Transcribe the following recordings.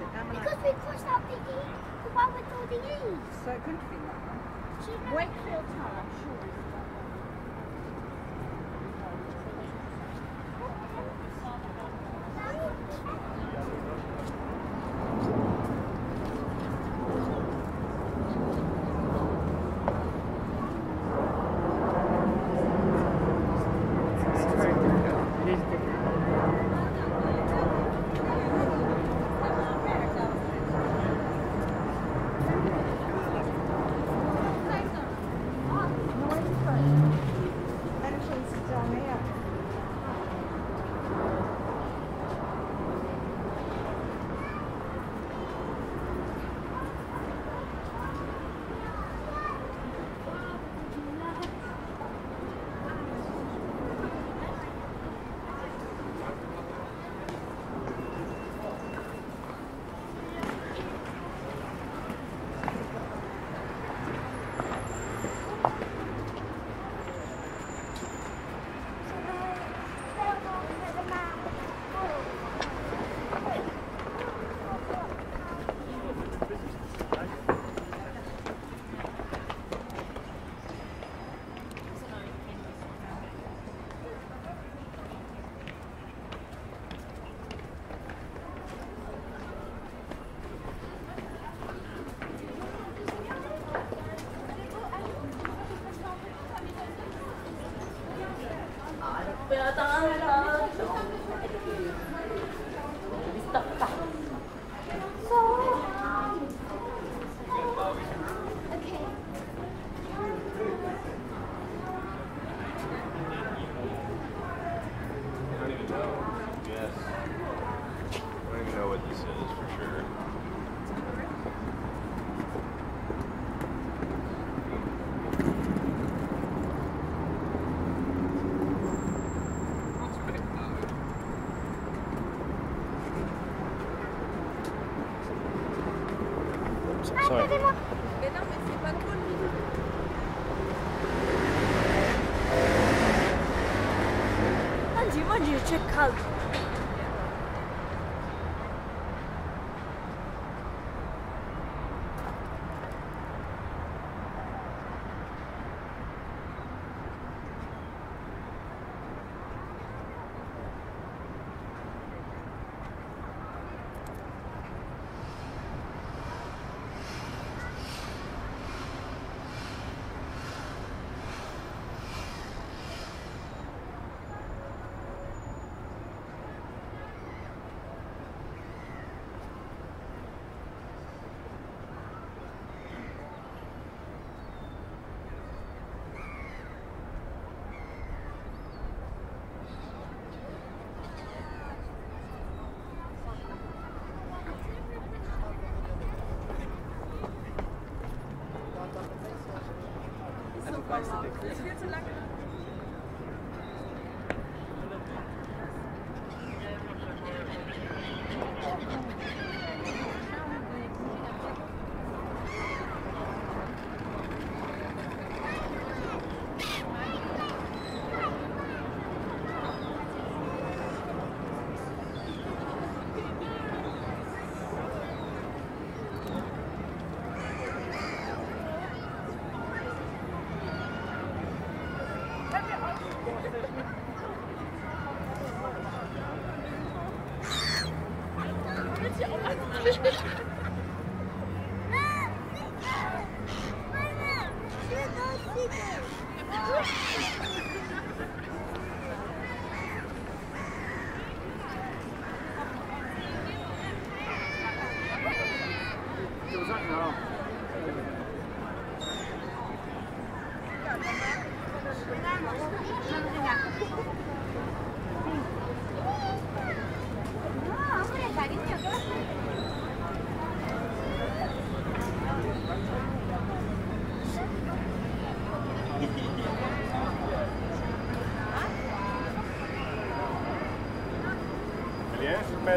it? Down Because we crossed out the E, the one with all the E's. So it couldn't been that one. Do you know? Wakefield Tower, I'm sure Sorry. Mais non, mais c'est pas cool. Angie, what do you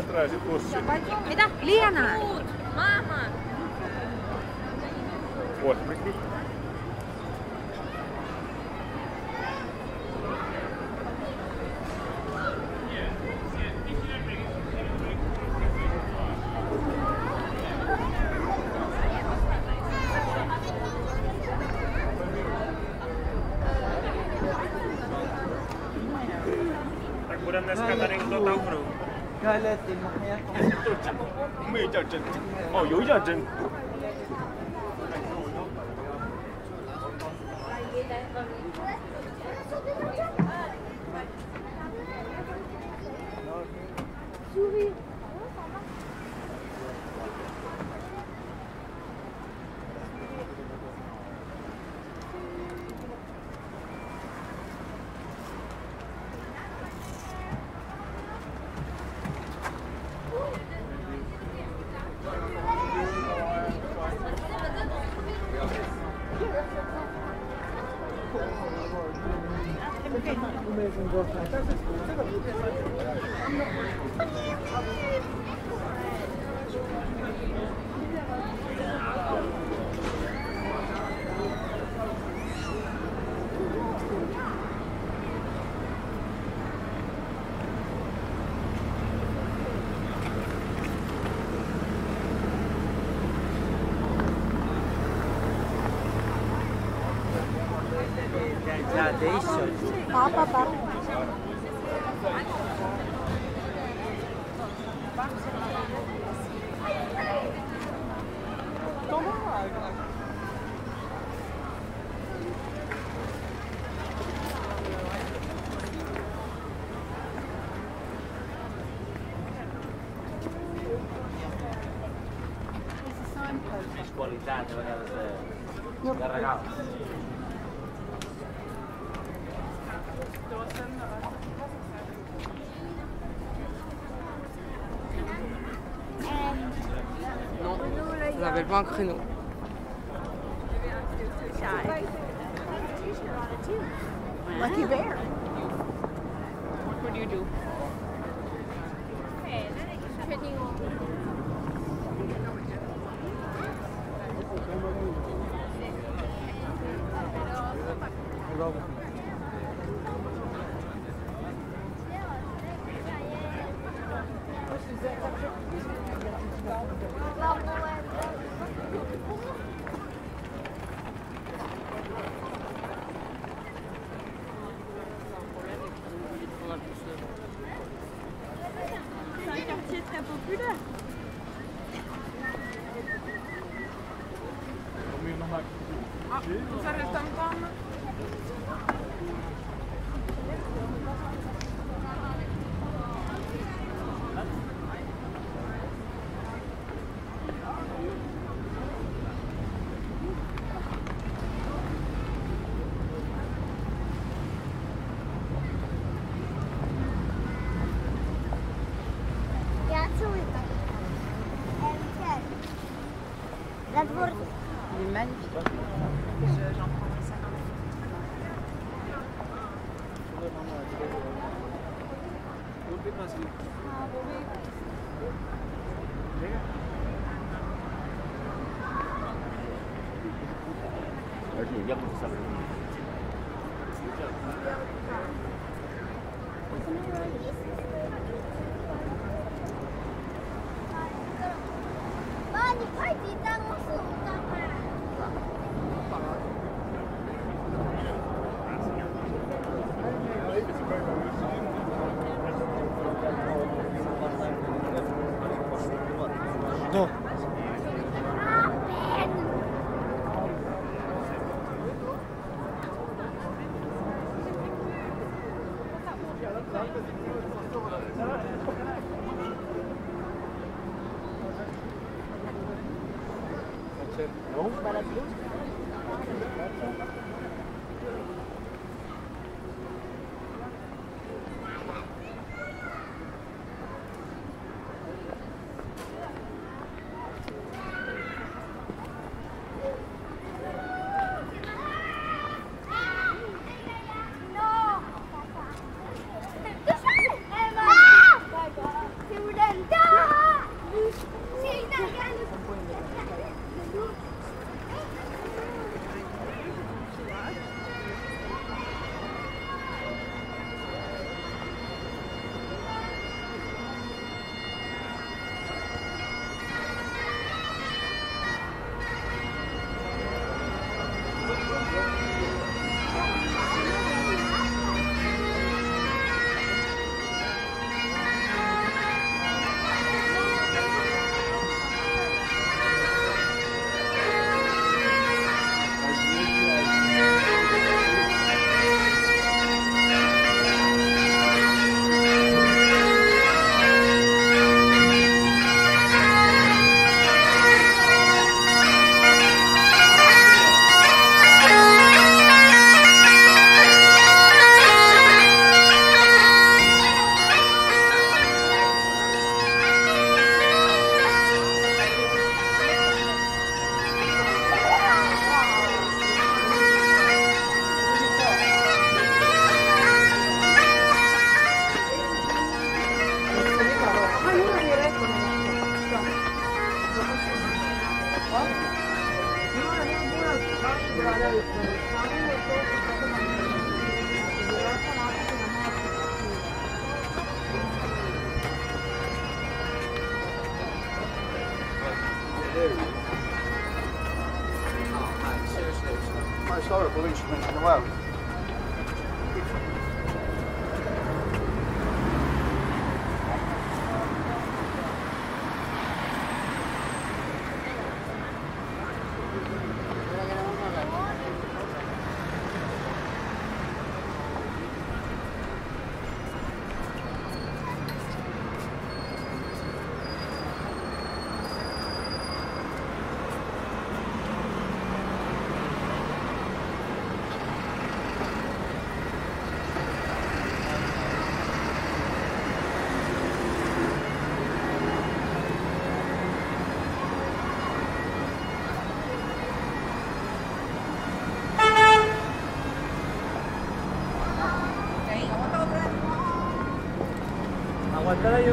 какая трасса, Лена! Мама! Ой. Deixa. Pá, pá. Toma água. Qualidade, olha, garragalas. un créneau. Oh he is. Oh, man, seriously. Most horrible in the world.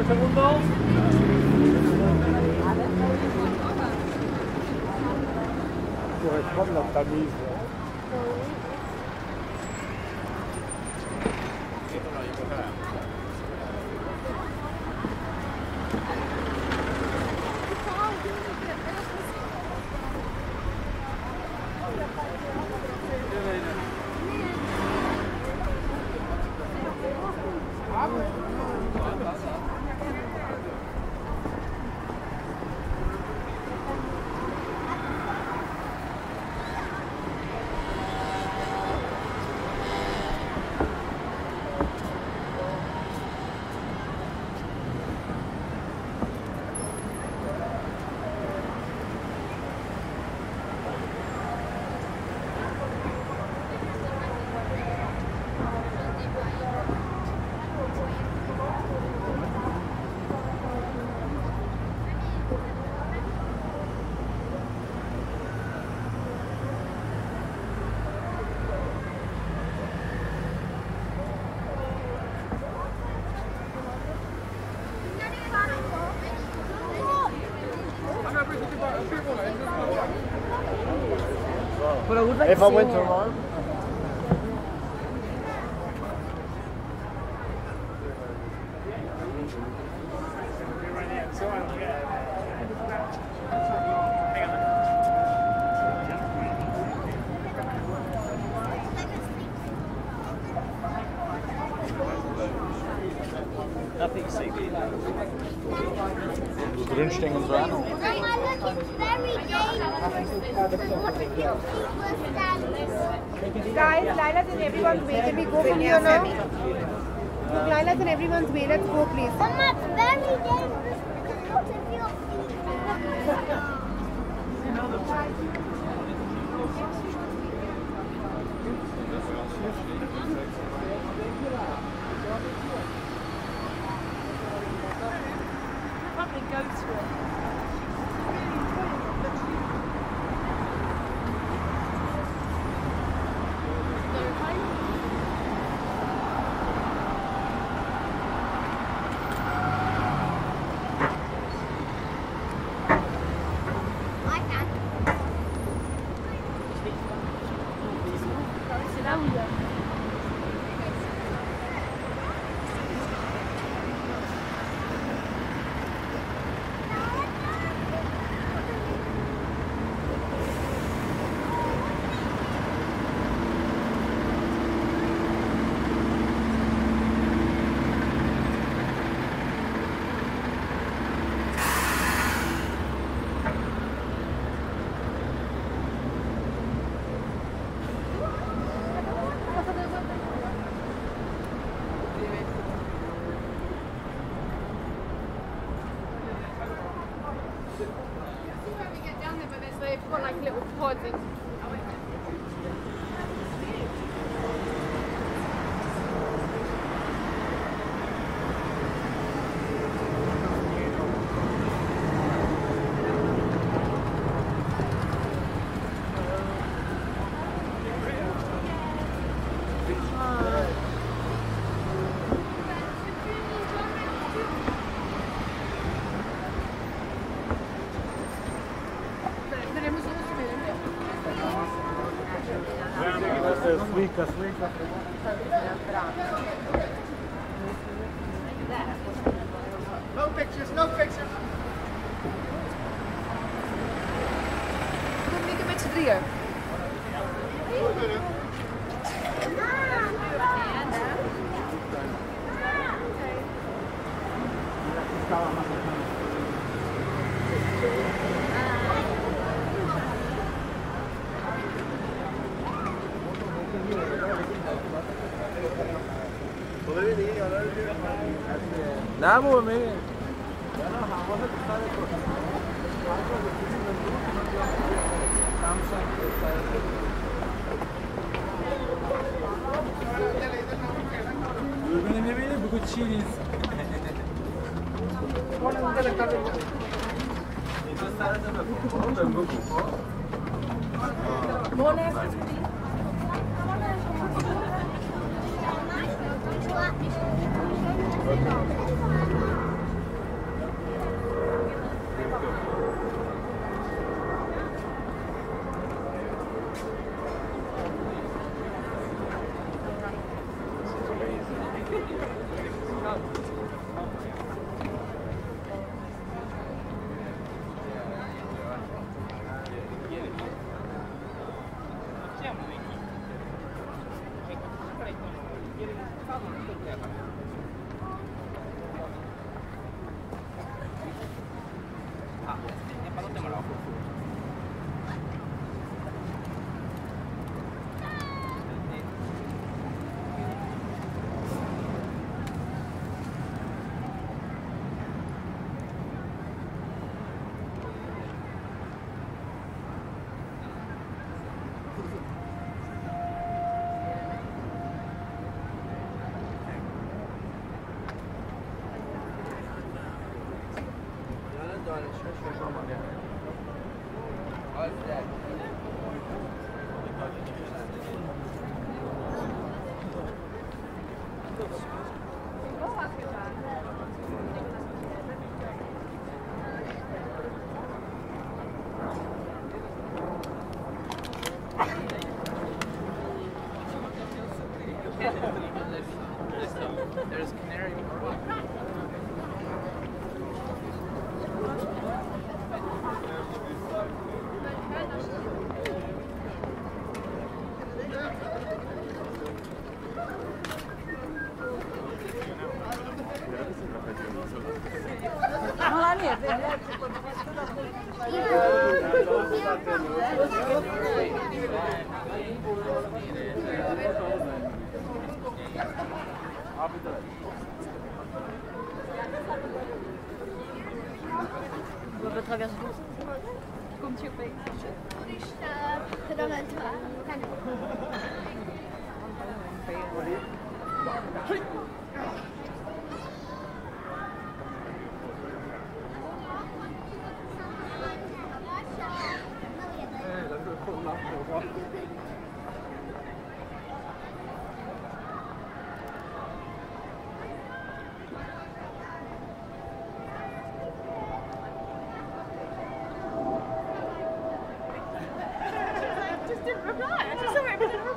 成功高。É like If I went. got like little pods Slica, slica. That woman. falando. Reply. I just saw it,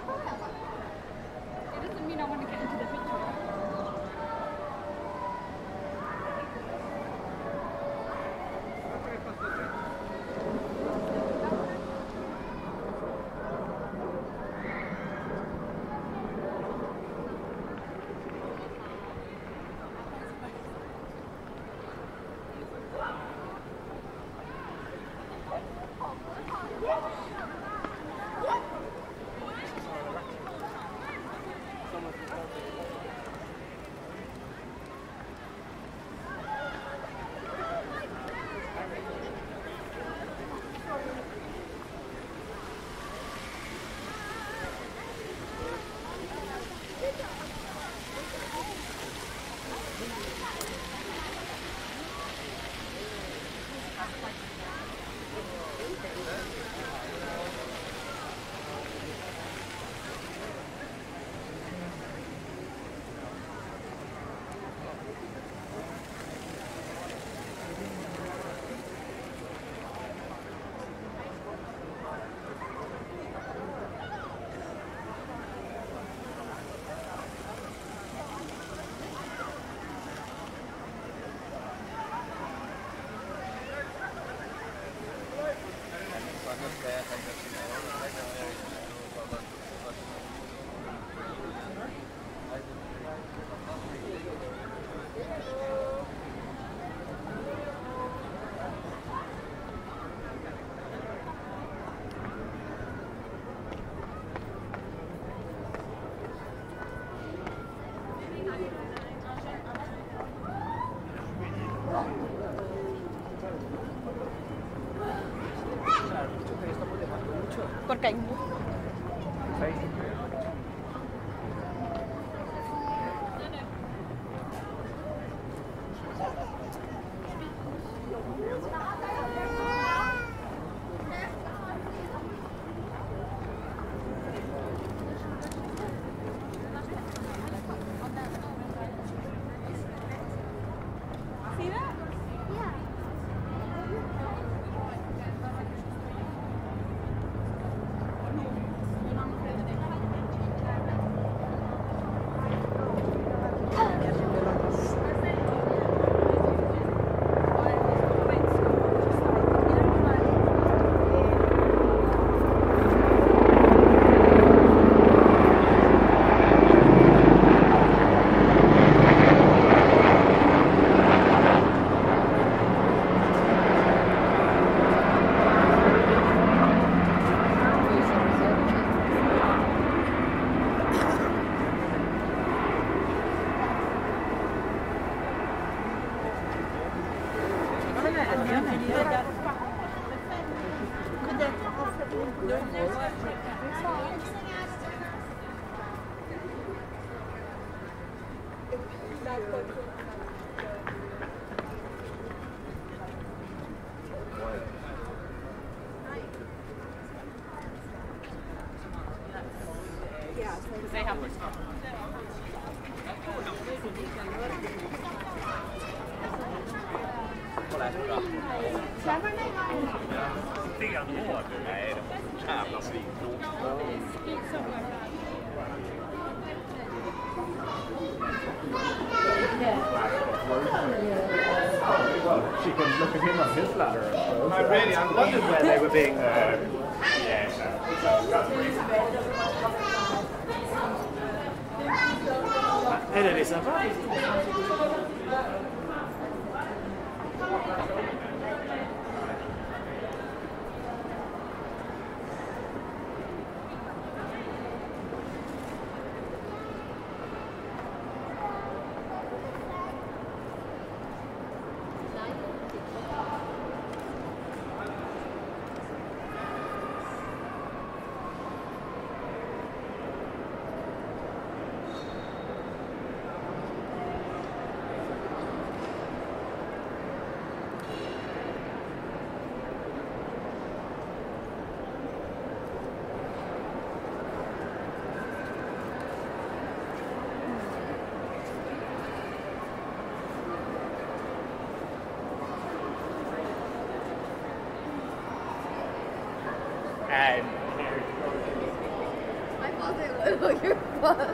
your fault.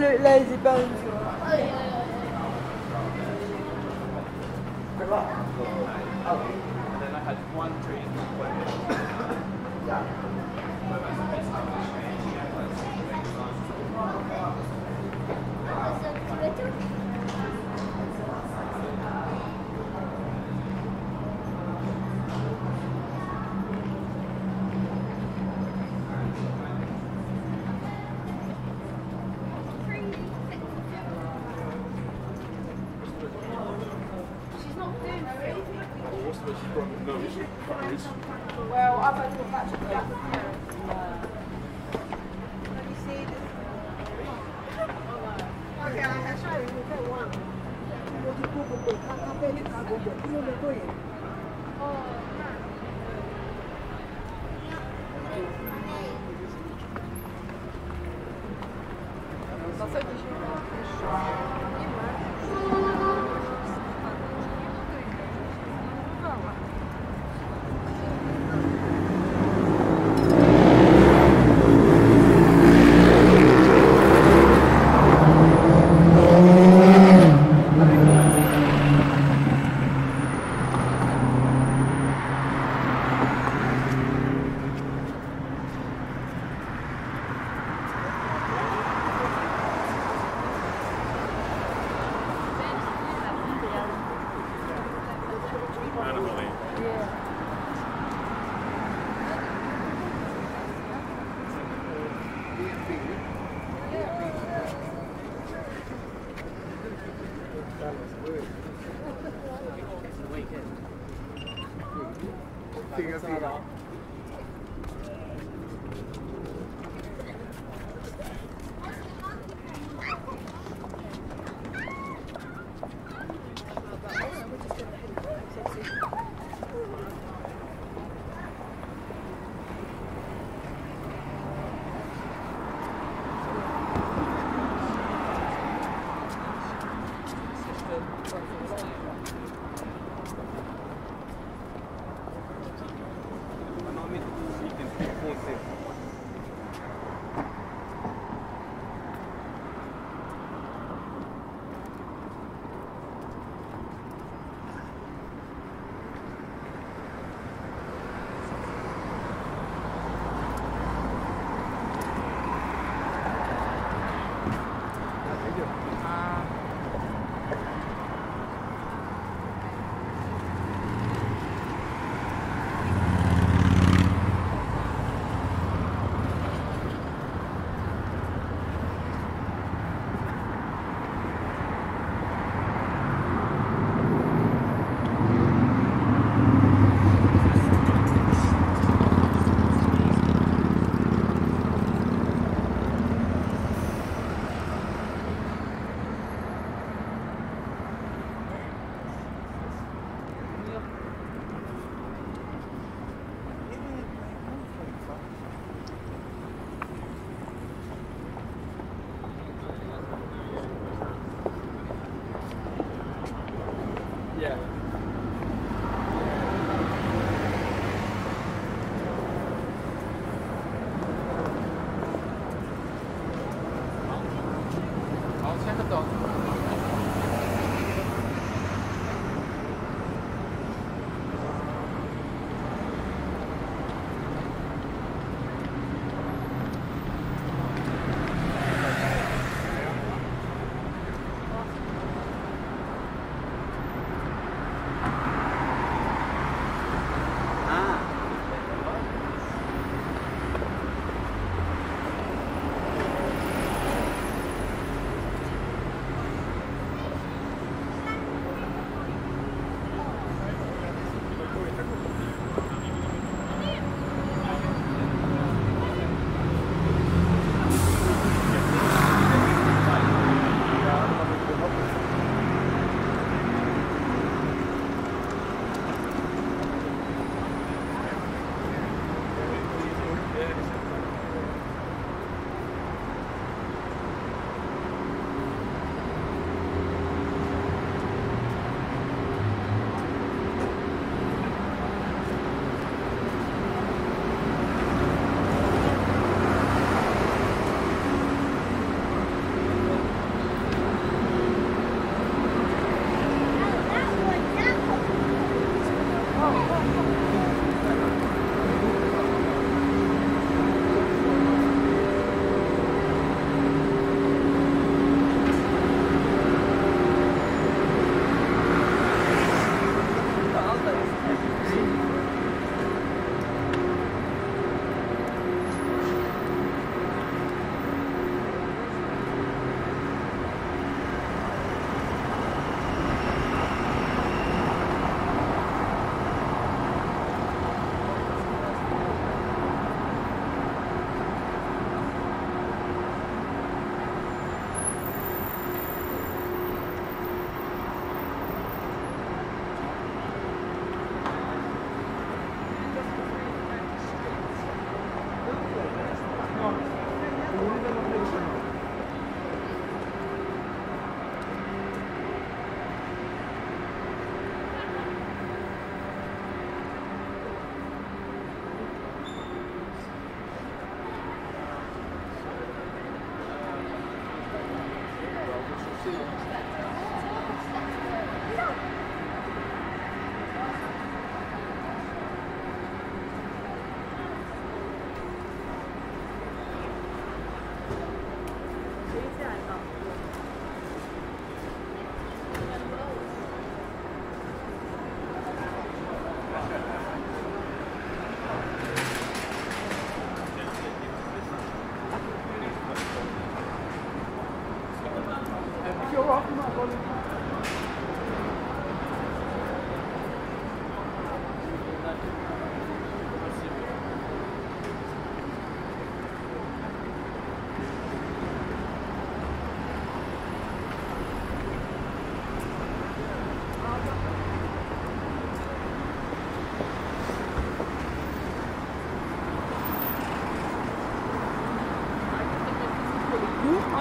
le, là, ils épargnent Yeah.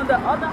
The other.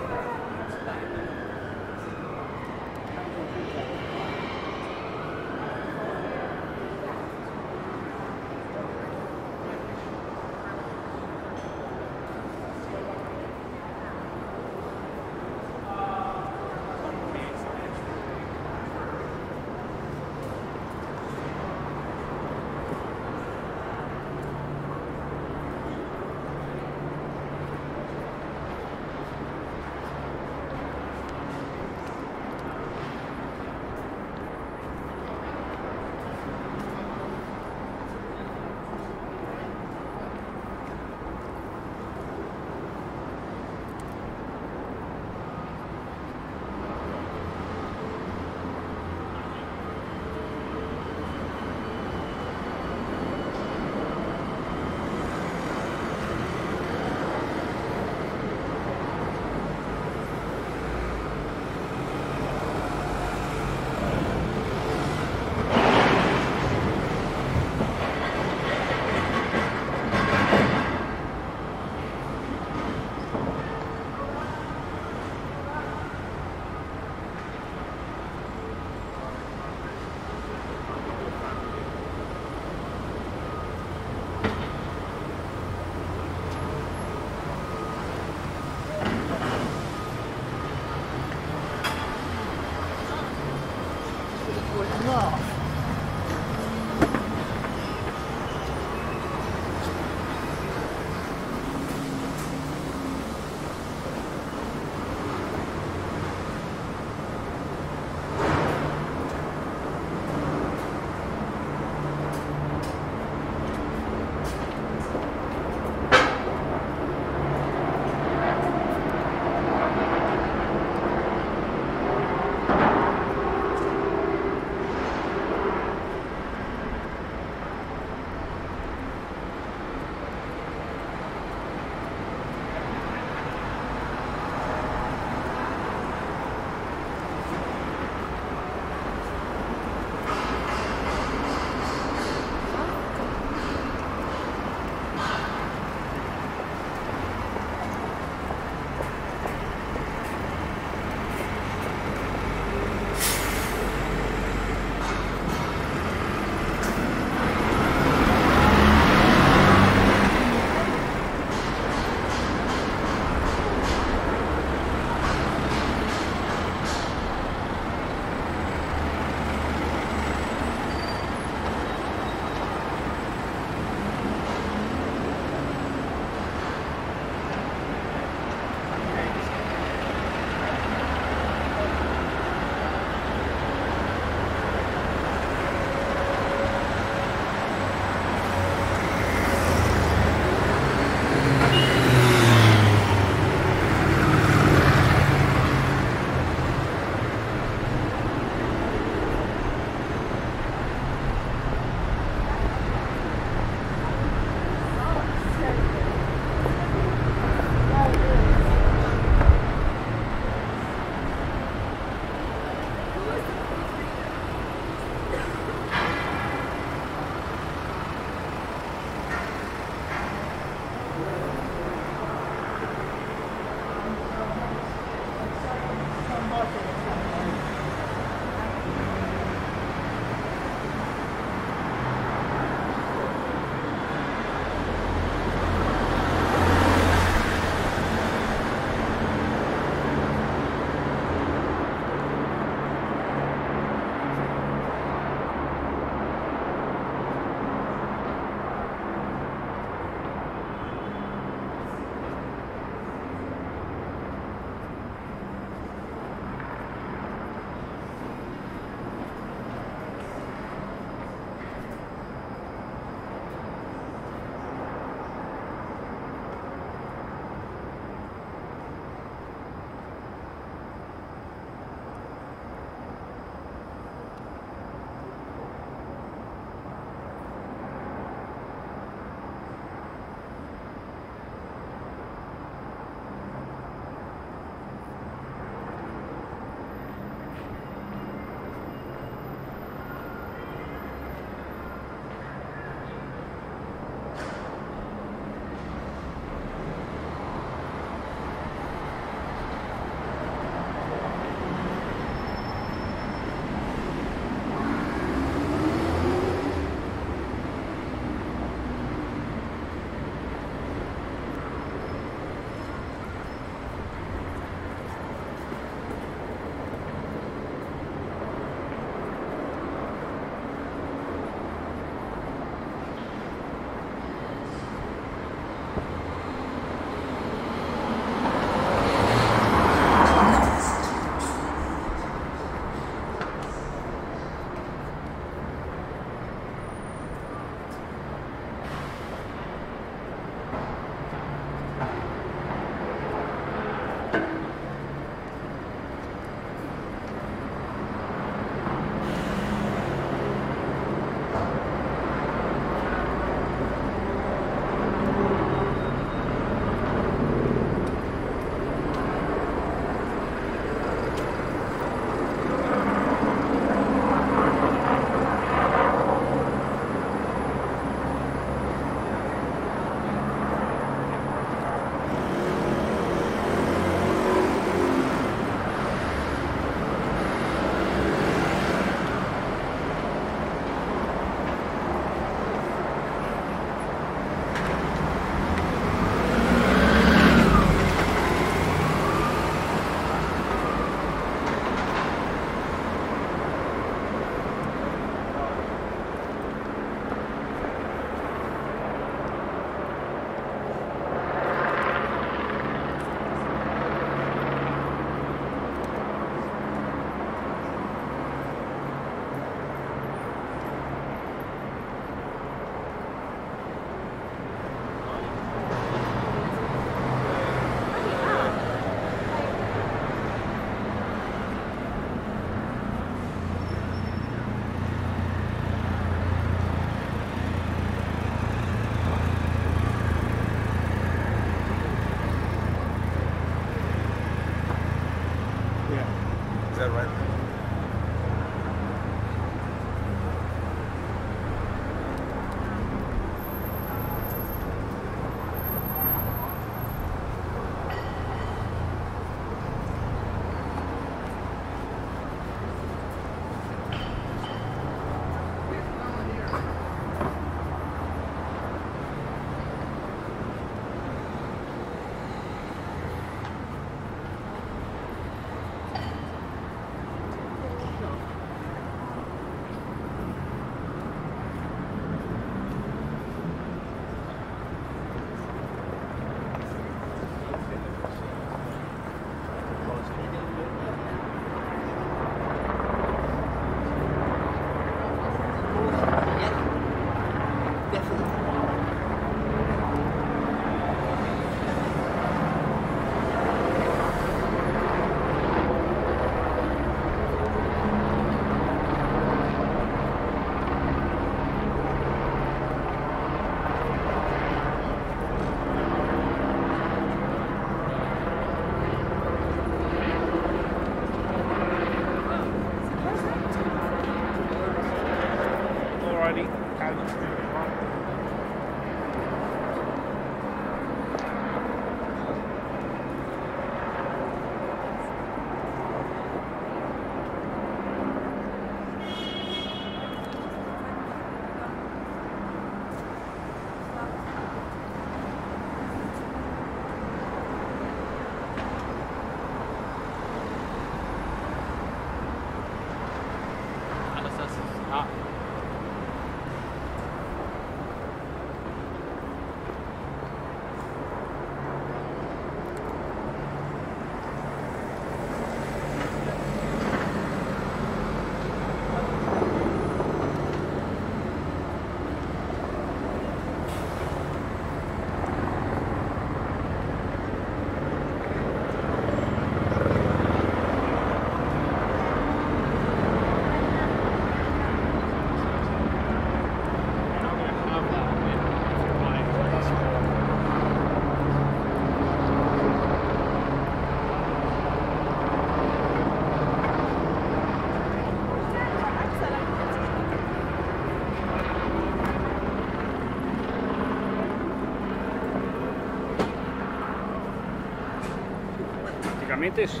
realmente es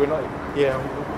We're not. Yeah.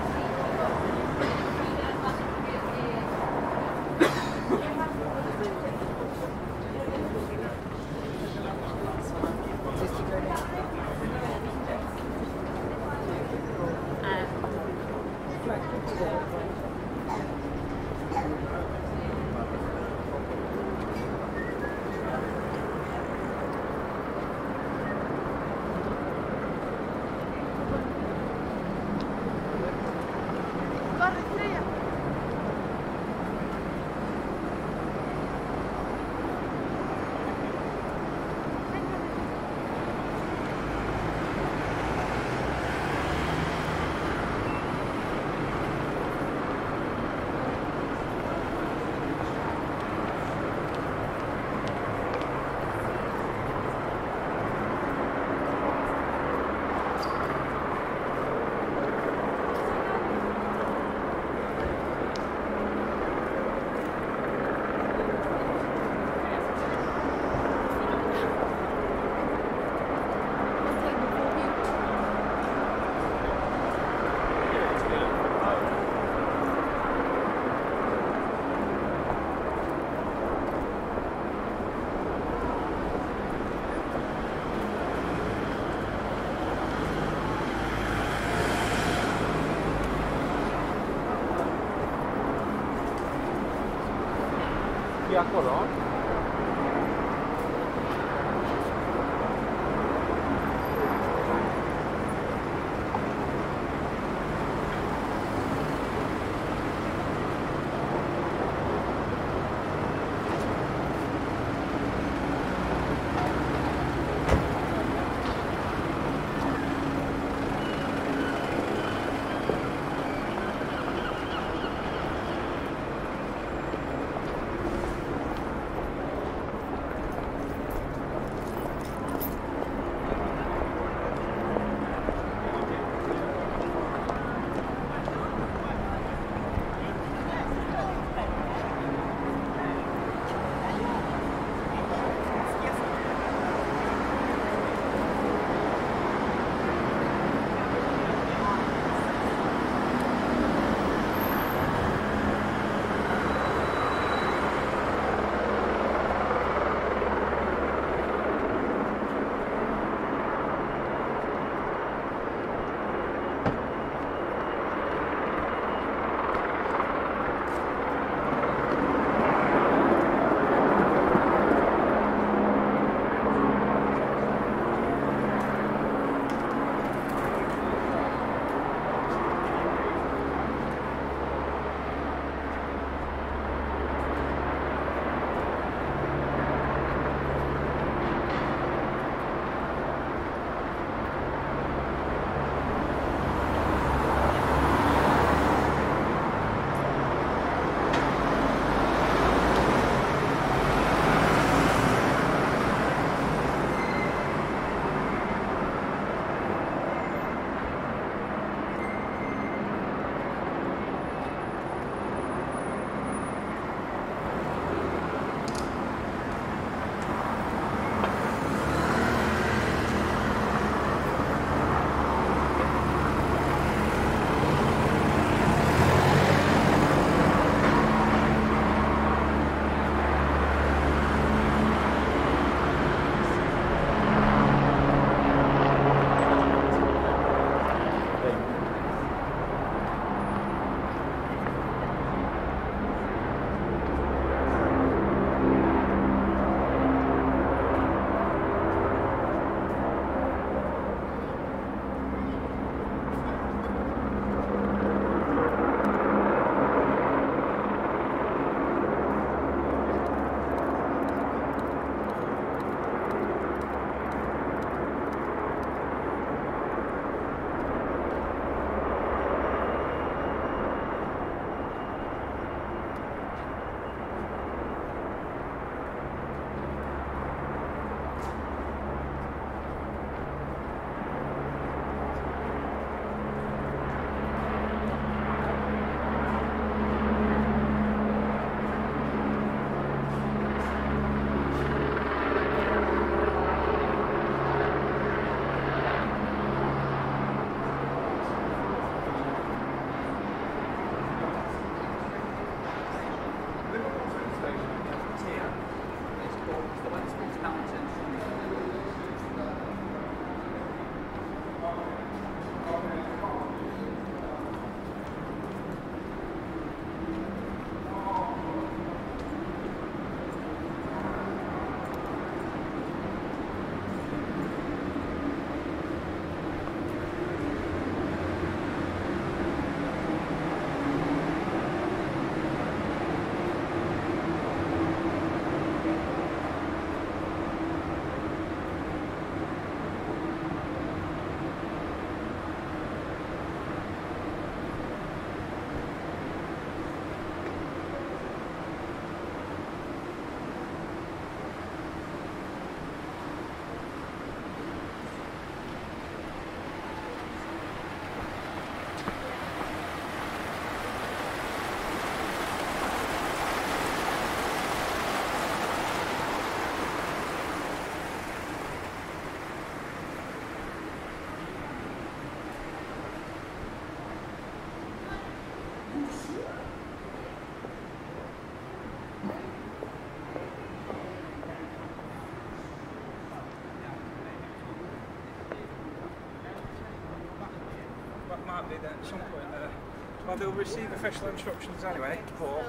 a coroa. Colore? somebody then at some point. Uh, well, they'll receive official instructions anyway, but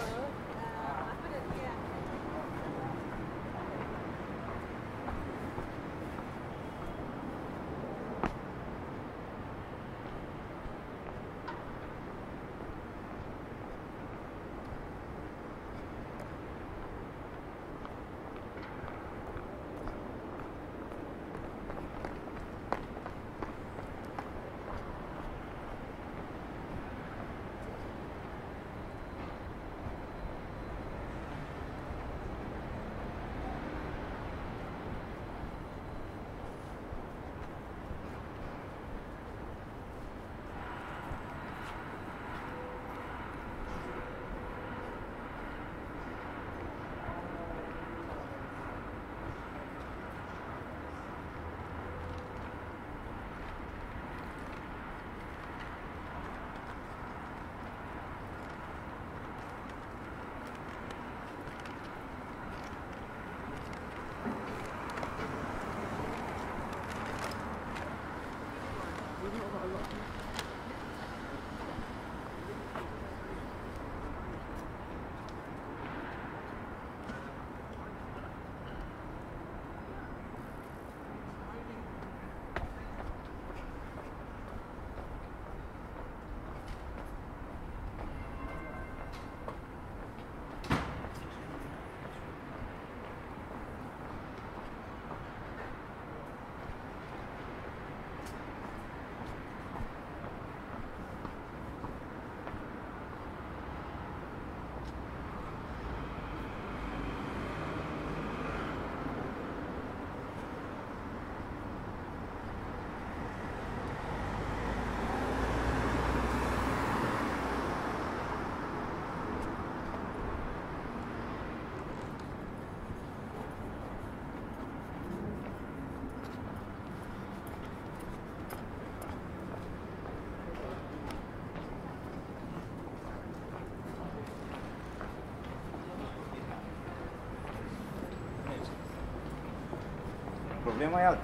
problema é ela.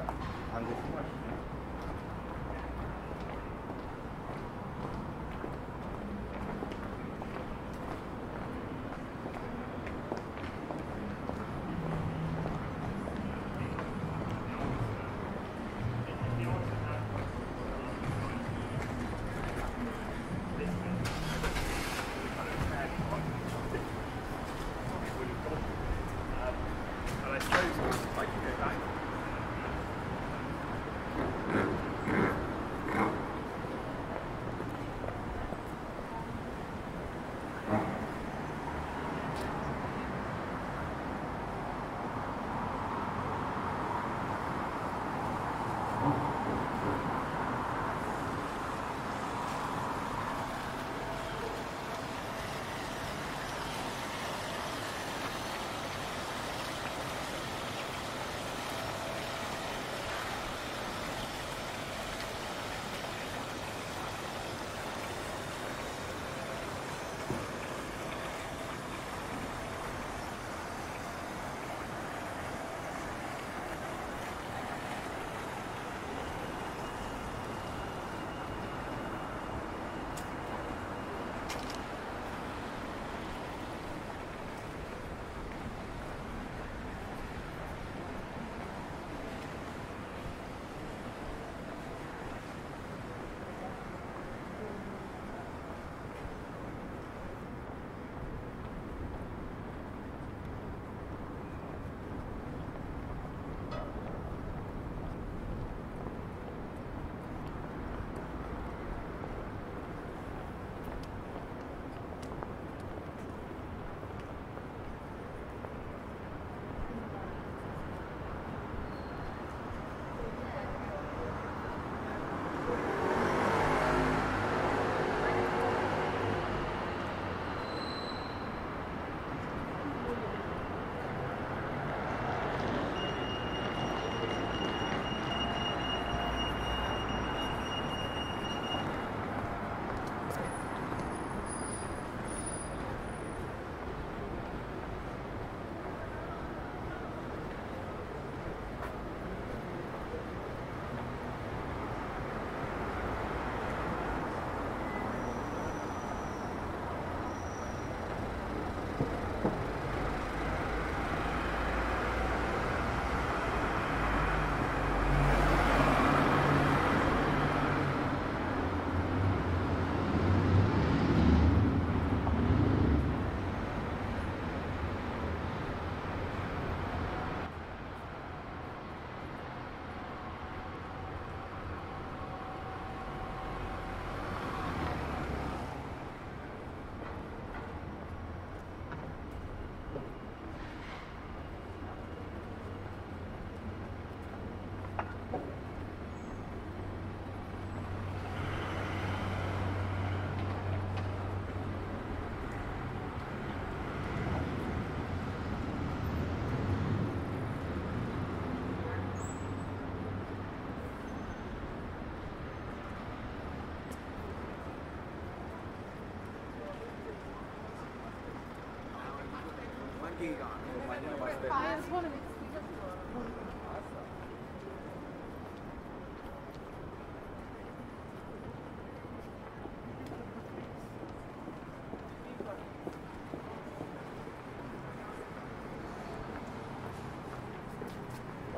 I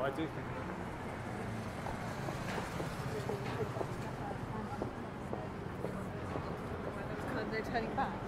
do think. No turning back.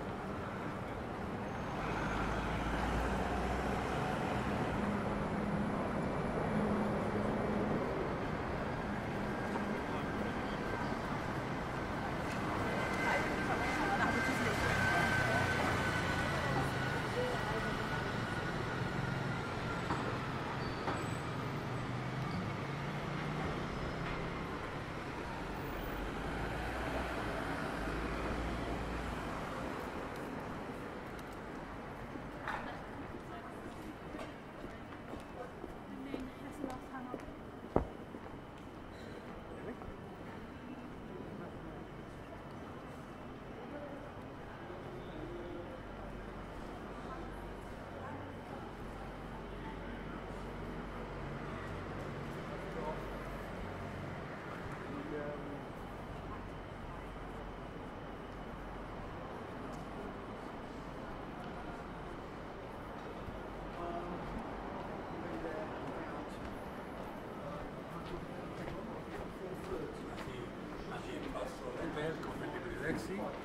So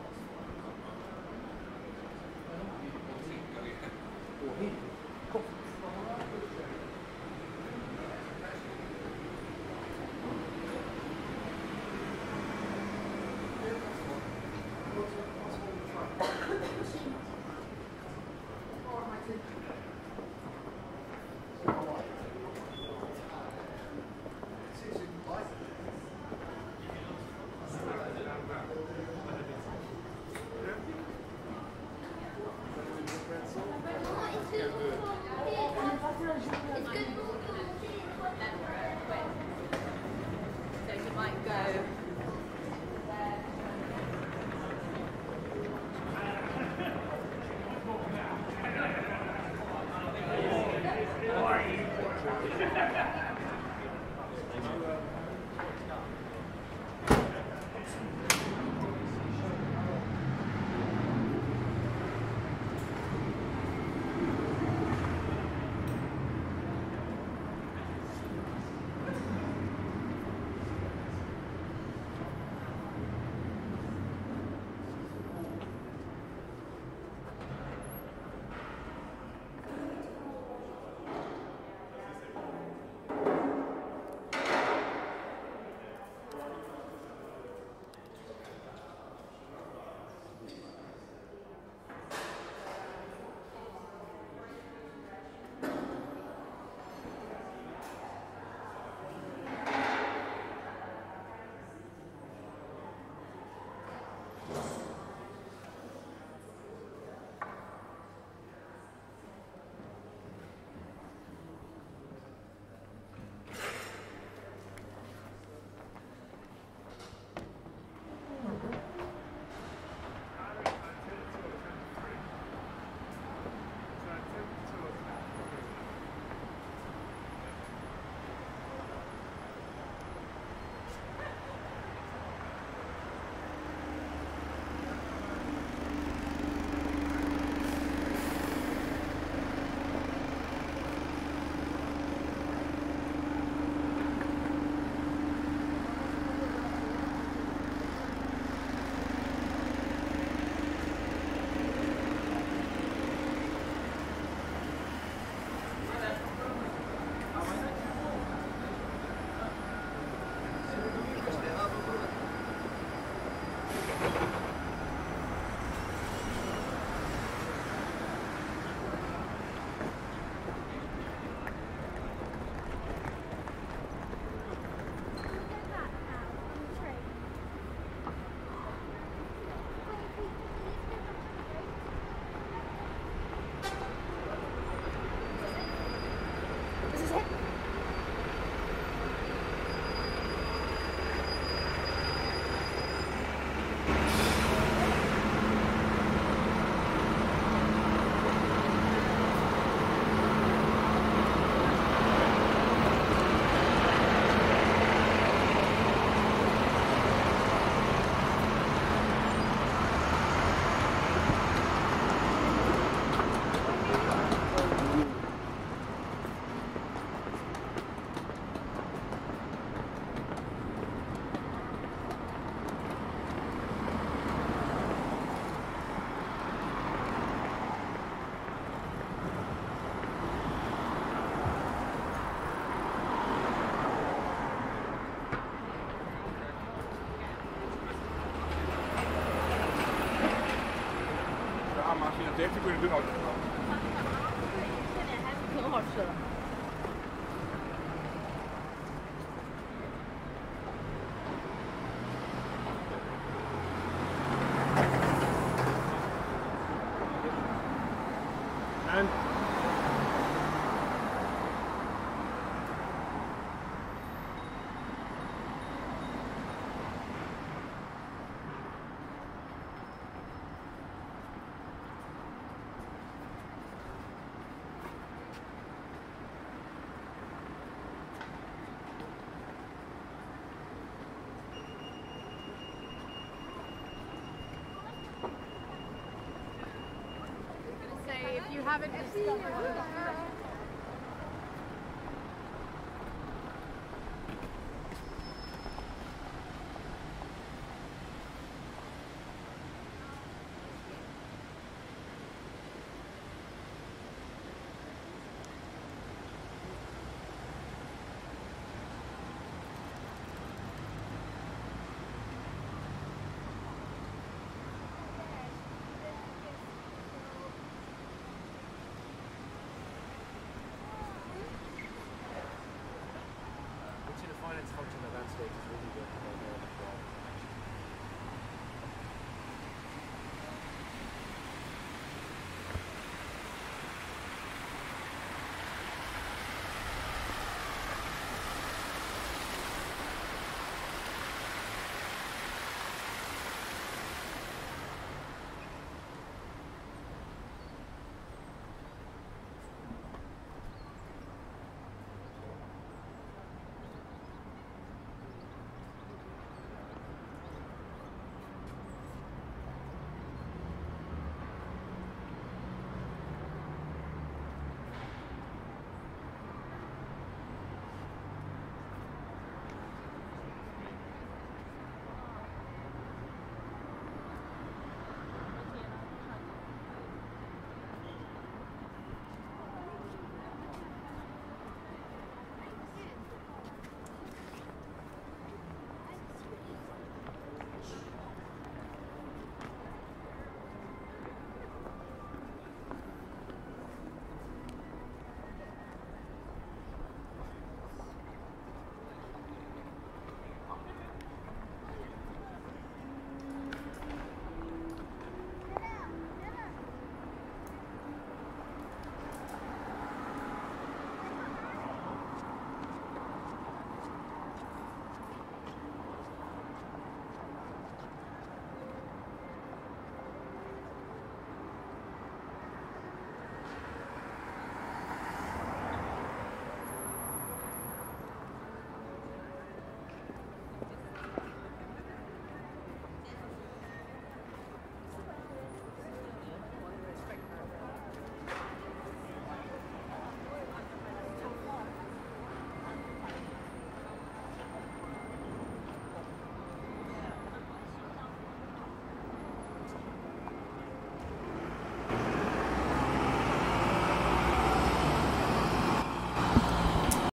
you haven't discovered